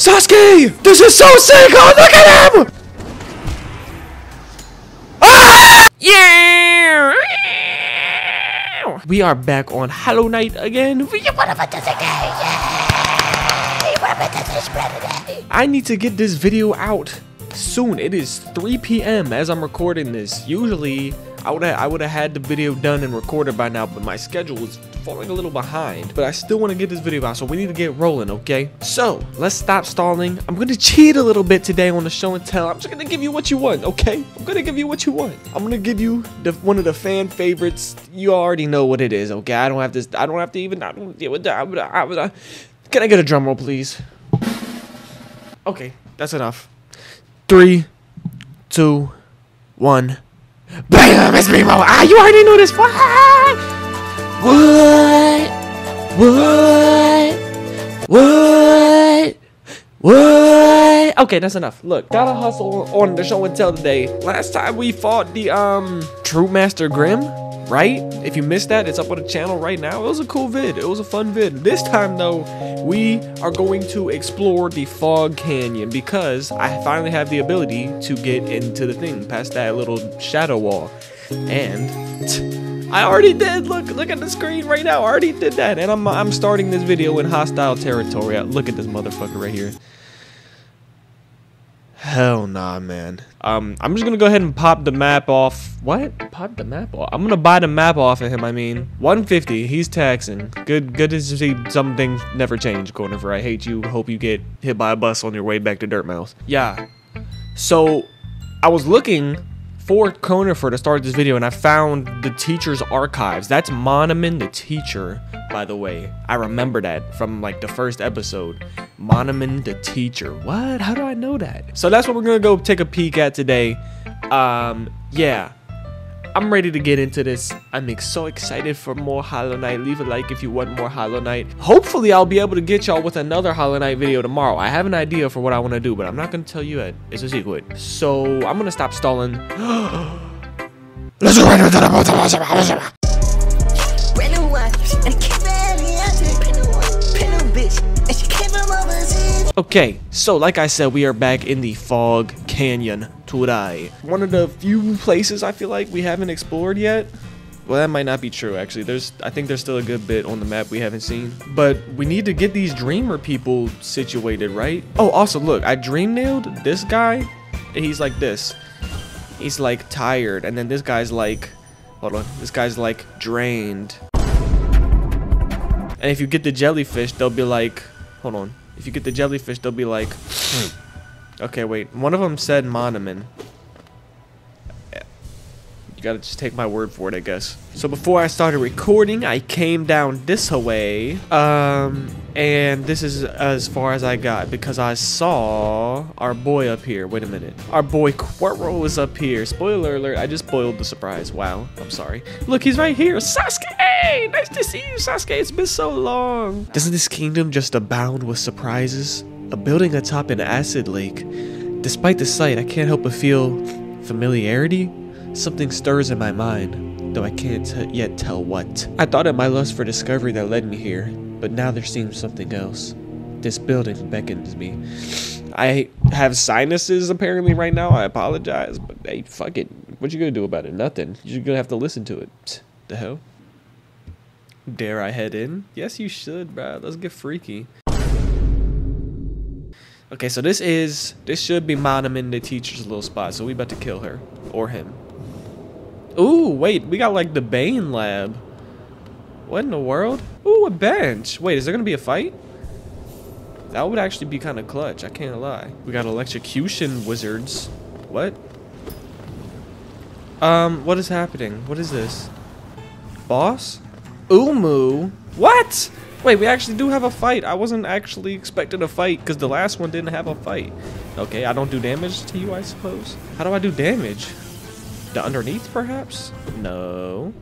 Sasuke! This is so sick! Oh, look at him! Ah! Yeah! We are back on Hollow Knight again. I need to get this video out soon. It is 3 p.m. as I'm recording this. Usually, I would I would have had the video done and recorded by now, but my schedule was falling a little behind. But I still want to get this video out, so we need to get rolling, okay? So, let's stop stalling. I'm to cheat a little bit today on the show and tell. I'm just to give you what you want, okay? I'm to give you what you want. I'm to give you the one of the fan favorites. You already know what it is, okay? I don't have to I don't have to even I don't deal with that. Can I get a drum roll, please? Okay, that's enough. Three, two, one. Bam! It's me, Mo. Ah, you already knew this. What? What? What? What? What? Okay, that's enough. Look, gotta hustle on the show and tell today. Last time we fought the um True Master Grimm, right? If you missed that, it's up on the channel right now. It was a cool vid. It was a fun vid. This time though, we are going to explore the Fog Canyon because I finally have the ability to get into the thing past that little shadow wall. And I already did. Look, look at the screen right now. I already did that. And I'm I'm starting this video in hostile territory. Look at this motherfucker right here. Hell nah, man. Um, I'm just gonna go ahead and pop the map off. What? Pop the map off? I'm gonna buy the map off of him. I mean, 150. He's taxing. Good. Good to see some things never change, Cornifer. I hate you. Hope you get hit by a bus on your way back to Dirtmouth. Yeah. So, I was looking for Cornifer to start this video and I found the teacher's archives. That's Monomon the teacher, by the way. I remember that from like the first episode. Monomon the teacher. What? How do I know that? So that's what we're gonna go take a peek at today. Um, yeah. I'm ready to get into this. I'm so excited for more Hollow Knight. Leave a like if you want more Hollow Knight. Hopefully, I'll be able to get y'all with another Hollow Knight video tomorrow. I have an idea for what I want to do, but I'm not going to tell you it. It's a secret. So, I'm going to stop stalling. Okay, so like I said, we are back in the Fog Canyon today. One of the few places I feel like we haven't explored yet. Well, that might not be true, actually. There's, I think there's still a good bit on the map we haven't seen. But we need to get these dreamer people situated, right? Oh, also, look, I dream nailed this guy. He's like this. He's like tired. And then this guy's like, hold on. This guy's like drained. And if you get the jellyfish, they'll be like, hold on. If you get the jellyfish, they'll be like... okay, wait. One of them said Monomon. You gotta just take my word for it, I guess. So before I started recording, I came down this way. Um, and this is as far as I got because I saw our boy up here. Wait a minute. Our boy Quirrel is up here. Spoiler alert, I just spoiled the surprise. Wow, I'm sorry. Look, he's right here. Sasuke! Nice to see you, Sasuke. It's been so long. Doesn't this kingdom just abound with surprises? A building atop an acid lake. Despite the sight, I can't help but feel familiarity. Something stirs in my mind, though I can't yet tell what. I thought it my lust for discovery that led me here, but now there seems something else. This building beckons me. I have sinuses apparently right now. I apologize, but hey, fuck it. What you gonna do about it? Nothing. You're gonna have to listen to it. The hell? Dare I head in? Yes, you should, bro. Let's get freaky. Okay, so this is this should be Monomon the teacher's little spot. So we about to kill her or him. Ooh, wait, we got like the Bane lab. What in the world? Ooh, a bench. Wait, is there gonna be a fight? That would actually be kind of clutch, I can't lie. We got electrocution wizards. What? Um, what is happening? What is this? Boss? Uumuu? What? Wait, we actually do have a fight. I wasn't actually expecting a fight because the last one didn't have a fight. Okay, I don't do damage to you, I suppose. How do I do damage? The underneath, perhaps? No.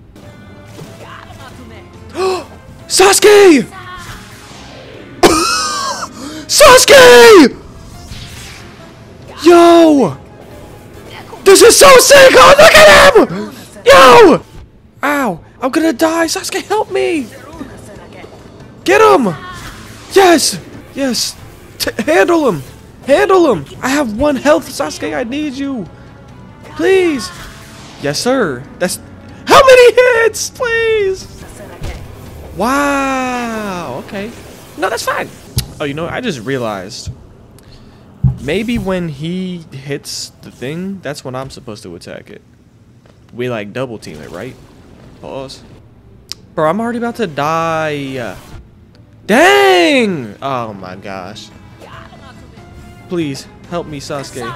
Sasuke! Sasuke! Yo! This is so sick! Oh, look at him! Yo! Ow! I'm gonna die! Sasuke, help me! Get him! Yes! Yes! T handle him! Handle him! I have one health, Sasuke. I need you. Please. Yes, sir. That's how many hits, please. Wow. Okay. No, that's fine. Oh, you know, I just realized. Maybe when he hits the thing, that's when I'm supposed to attack it. We like double team it, right? Pause. Bro, I'm already about to die. Dang! Oh my gosh. Please, help me, Sasuke.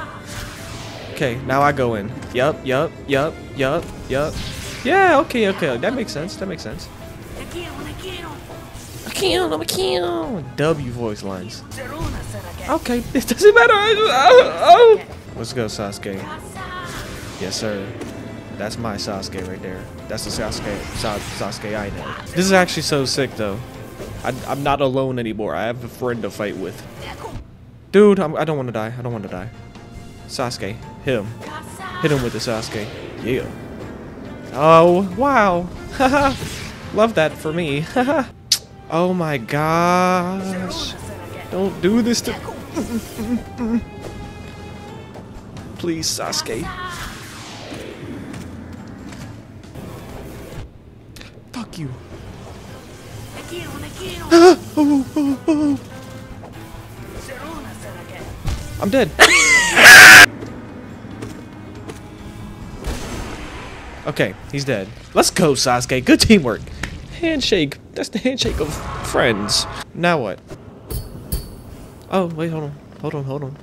Okay, now I go in. Yup, yup, yup, yup, yup. Yeah, okay, okay. That makes sense. That makes sense. I can't, I can't. W voice lines. Okay, it doesn't matter. Oh, oh. Let's go, Sasuke. Yes, sir. That's my Sasuke right there. That's the Sasuke, Sasuke I know. This is actually so sick, though. I, I'm not alone anymore. I have a friend to fight with. Dude, I'm, I do not want to die. I don't want to die. Sasuke, hit him. Hit him with the Sasuke. Yeah. Oh, wow. Love that for me. oh my gosh. Don't do this to... Please, Sasuke. Fuck you. I'm dead. okay, he's dead. Let's go, Sasuke. Good teamwork. Handshake. That's the handshake of friends. Now what? Oh, wait, hold on. Hold on, hold on.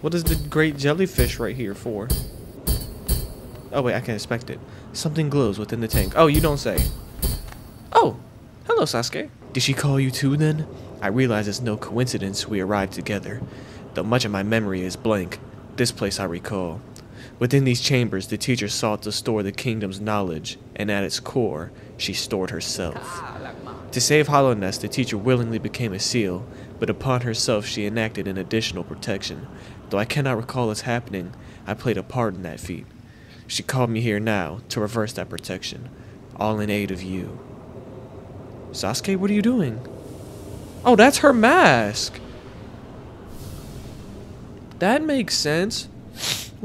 What is the great jellyfish right here for? Oh, wait, I can inspect it. Something glows within the tank. Oh, you don't say. Oh, hello, Sasuke. Did she call you too, then? I realize it's no coincidence we arrived together, though much of my memory is blank. This place I recall. Within these chambers, the teacher sought to store the kingdom's knowledge, and at its core, she stored herself. To save Hallownest, the teacher willingly became a seal, but upon herself she enacted an additional protection. Though I cannot recall its happening, I played a part in that feat. She called me here now to reverse that protection, all in aid of you. Sasuke, what are you doing? Oh, that's her mask. That makes sense.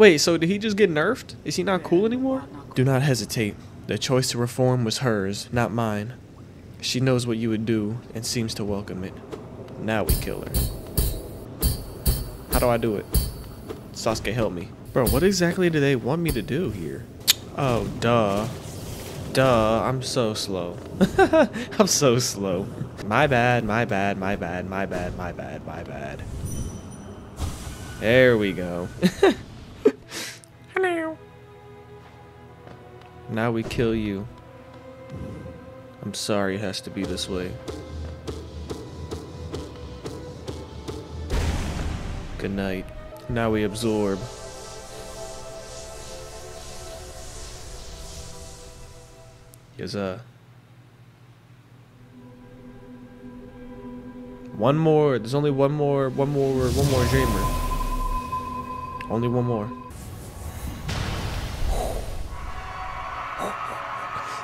Wait, so did he just get nerfed? Is he not cool anymore? Do not hesitate. The choice to reform was hers, not mine. She knows what you would do and seems to welcome it. Now we kill her. How do I do it? Sasuke, help me. Bro, what exactly do they want me to do here? Oh, duh. Duh, I'm so slow. I'm so slow. My bad, my bad, my bad, my bad, my bad, my bad. There we go. Now we kill you. I'm sorry it has to be this way. Good night. Now we absorb. Yes, uh. One more. There's only one more. One more. One more dreamer. Only one more.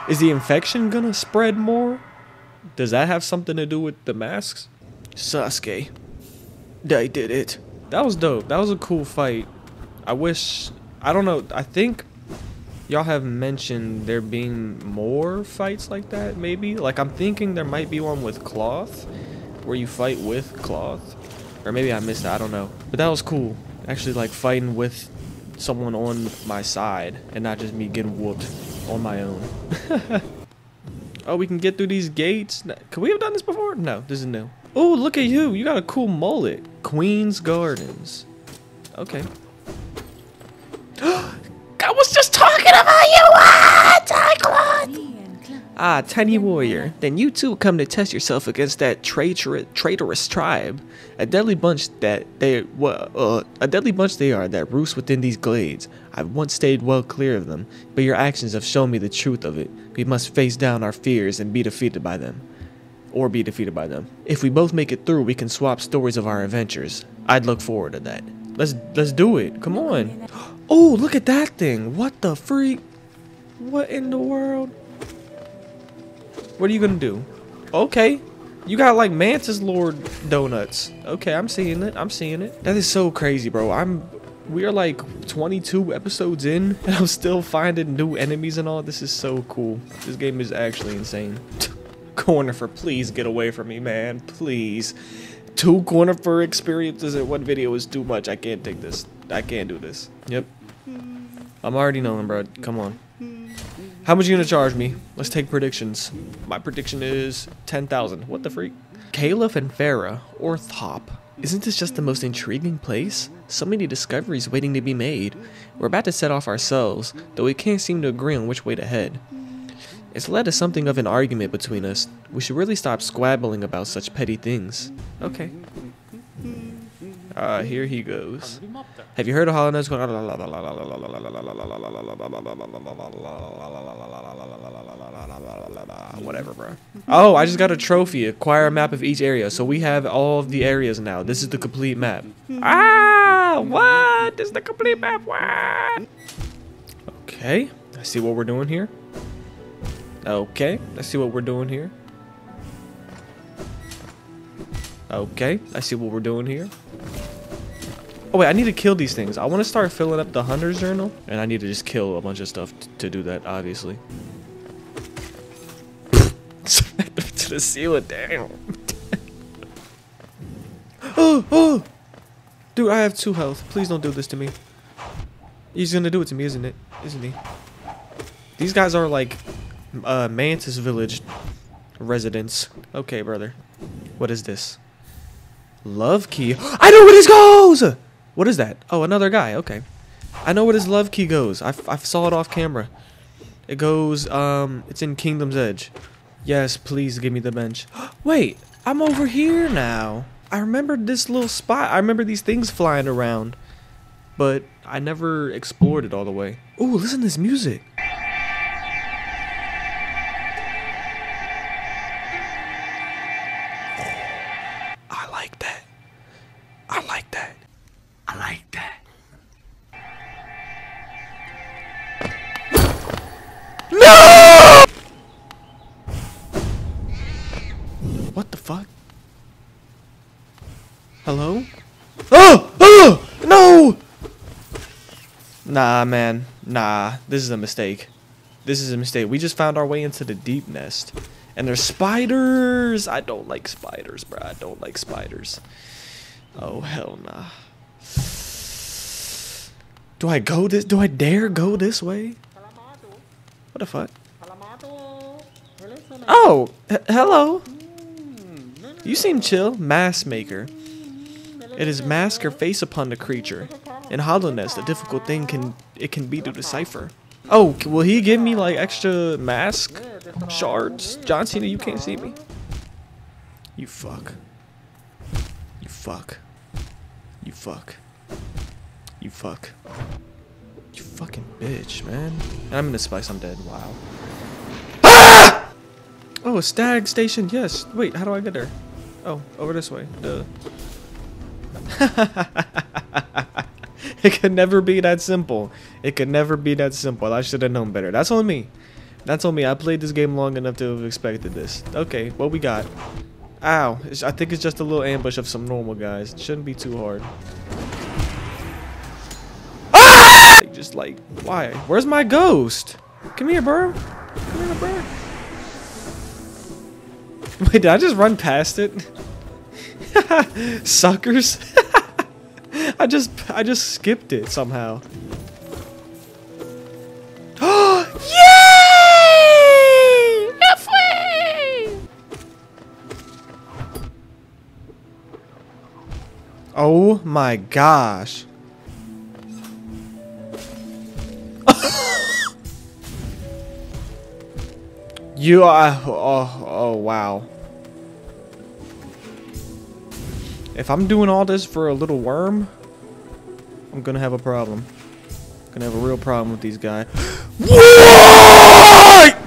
Is the infection gonna spread more? Does that have something to do with the masks? Sasuke. they did it. That was dope. That was a cool fight. I wish... I don't know. I think y'all have mentioned there being more fights like that, maybe? Like, I'm thinking there might be one with cloth where you fight with cloth. Or maybe I missed it, I don't know. But that was cool. Actually, like, fighting with someone on my side and not just me getting whooped on my own. oh, we can get through these gates. Could we have done this before? No, this is new. Oh, look at you. You got a cool mullet. Queen's Gardens. Okay. I was just talking about you! Ah! Ah, tiny warrior. Then you too come to test yourself against that traitorous, traitorous tribe. A deadly bunch that they, uh, a deadly bunch they are that roost within these glades. I've once stayed well clear of them, but your actions have shown me the truth of it. We must face down our fears and be defeated by them. Or be defeated by them. If we both make it through, we can swap stories of our adventures. I'd look forward to that. Let's let's do it. Come on. Oh, look at that thing. What the freak? What in the world? What are you gonna do? Okay. You got like Mantis Lord donuts. Okay, I'm seeing it. I'm seeing it. That is so crazy, bro. I'm we are like 22 episodes in and I'm still finding new enemies and all. This is so cool. This game is actually insane. Cornifer, please get away from me, man. Please. Two Cornifer experiences in one video is too much. I can't take this. I can't do this. Yep. Hmm. I'm already knowing, bro. Come on. How much are you gonna charge me? Let's take predictions. My prediction is 10,000. What the freak? Caliph and Farah, or Thop. Isn't this just the most intriguing place? So many discoveries waiting to be made. We're about to set off ourselves, though we can't seem to agree on which way to head. It's led to something of an argument between us. We should really stop squabbling about such petty things. Okay. Uh, here he goes. Have you heard of Hollow Knight's Whatever, bro. Oh, I just got a trophy. Acquire a map of each area. So we have all of the areas now. This is the complete map. Ah, what? This is the complete map. What? Okay. I see what we're doing here. Okay. I see what we're doing here. Okay. I see what we're doing here. Oh wait, I need to kill these things. I want to start filling up the hunter's journal, and I need to just kill a bunch of stuff to do that, obviously. to the ceiling, damn. oh, oh! Dude, I have two health. Please don't do this to me. He's gonna do it to me, isn't it? Isn't he? These guys are like uh, Mantis Village residents. Okay, brother. What is this? Love key. I know where this goes! What is that? Oh, another guy. Okay. I know where this love key goes. I, I saw it off camera. It goes, um, it's in Kingdom's Edge. Yes, please give me the bench. Wait, I'm over here now. I remember this little spot. I remember these things flying around. But I never explored it all the way. Ooh, listen to this music. Nah, man. Nah. This is a mistake. This is a mistake. We just found our way into the deep nest. And there's spiders! I don't like spiders, bro. I don't like spiders. Oh, hell nah. Do I go this? Do I dare go this way? What the fuck? Oh, hello. You seem chill. Mask maker. It is mask or face upon the creature. In Hallownest, the difficult thing can it can be to decipher. Oh, will he give me like extra mask shards? John Cena, you can't see me. You fuck. You fuck. You fuck. You fuck. You fucking bitch, man. I'm in the spice, I'm dead. Wow. Ah! Oh, a stag station, yes. Wait, how do I get there? Oh, over this way. Duh. it could never be that simple. It could never be that simple. I should have known better. That's on me. That's on me. I played this game long enough to have expected this. Okay, what we got? Ow. I think it's just a little ambush of some normal guys. It shouldn't be too hard. Ah! Just like, why? Where's my ghost? Come here, bro. Come here, bro. Wait, did I just run past it? Suckers. I just I just skipped it somehow. Yay! Oh my gosh. you are oh oh wow. If I'm doing all this for a little worm, I'm gonna have a problem. Gonna have a real problem with these guys. what?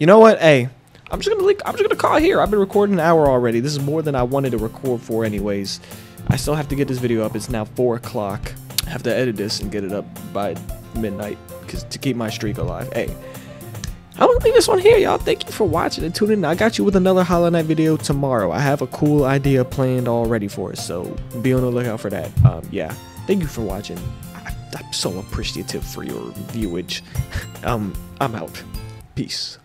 You know what? Hey, I'm just gonna I'm just gonna call here. I've been recording an hour already. This is more than I wanted to record for, anyways. I still have to get this video up. It's now four o'clock. I have to edit this and get it up by midnight, cause to keep my streak alive. Hey. I'm gonna leave this one here, y'all. Thank you for watching and tuning in. I got you with another Hollow Knight video tomorrow. I have a cool idea planned already for it, so be on the lookout for that. Um, yeah. Thank you for watching. I, I'm so appreciative for your viewage. um, I'm out. Peace.